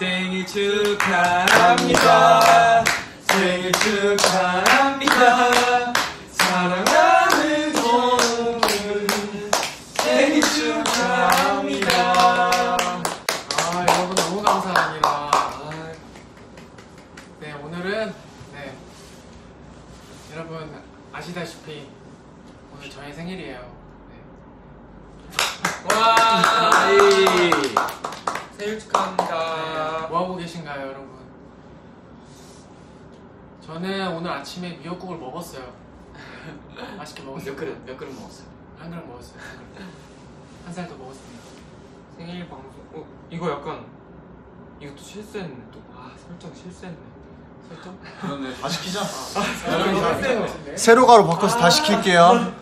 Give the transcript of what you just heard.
생일 축하합니다. 생일 축하합니다. 사랑하는 정은 생일 축하합니다. 아 여러분 너무 감사합니다. 네 오늘은 네 여러분 아시다시피 오늘 저의 생일이에요. 네. 와! 생일 축하합니다. 뭐 하고 계신가요, 여러분? 저는 오늘 아침에 미역국을 먹었어요. 네, 맛있게 먹었어요. 몇 그릇, 몇 그릇 먹었어요? 한 그릇 먹었어요. 한 살 더 먹었습니다. 생일 방송. 어 이거 약간 이것도 실수했네 또. 아 설정 실수했네. 설정? 그러네 다 시키자 아, 것 같은데? 세로가로 바꿔서 다 시킬게요